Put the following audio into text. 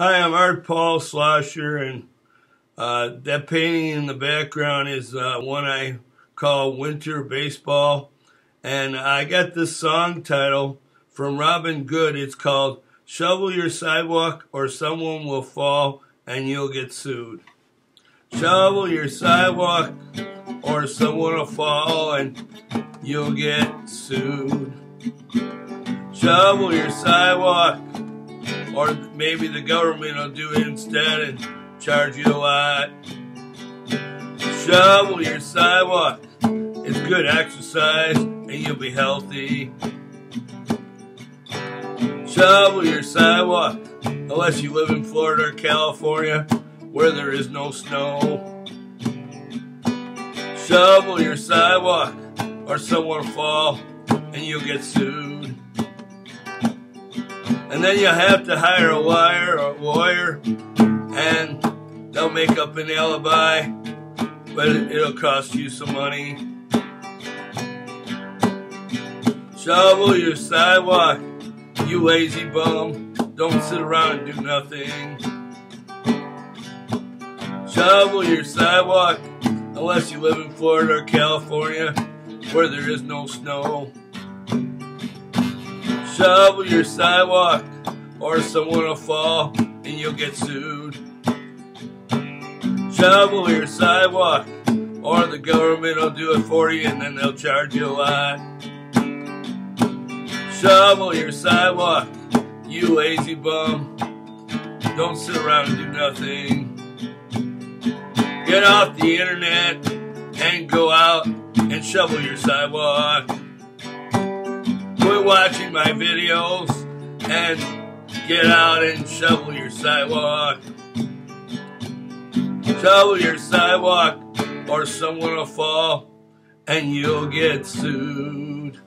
Hi, I'm Art Paul Schlosser, and uh, that painting in the background is uh, one I call Winter Baseball. And I got this song title from Robin Good. It's called Shovel Your Sidewalk or Someone Will Fall and You'll Get Sued. Shovel your sidewalk or someone will fall and you'll get sued. Shovel your sidewalk or maybe the government will do it instead and charge you a lot. Shovel your sidewalk. It's good exercise and you'll be healthy. Shovel your sidewalk unless you live in Florida or California where there is no snow. Shovel your sidewalk or someone will fall and you'll get sued. And then you'll have to hire a wire or a lawyer and they'll make up an alibi, but it'll cost you some money. Shovel your sidewalk, you lazy bum. Don't sit around and do nothing. Shovel your sidewalk, unless you live in Florida or California, where there is no snow. Shovel your sidewalk, or someone will fall and you'll get sued. Shovel your sidewalk, or the government will do it for you and then they'll charge you a lot. Shovel your sidewalk, you lazy bum. Don't sit around and do nothing. Get off the internet and go out and shovel your sidewalk. Watching my videos and get out and shovel your sidewalk. Shovel your sidewalk or someone will fall and you'll get sued.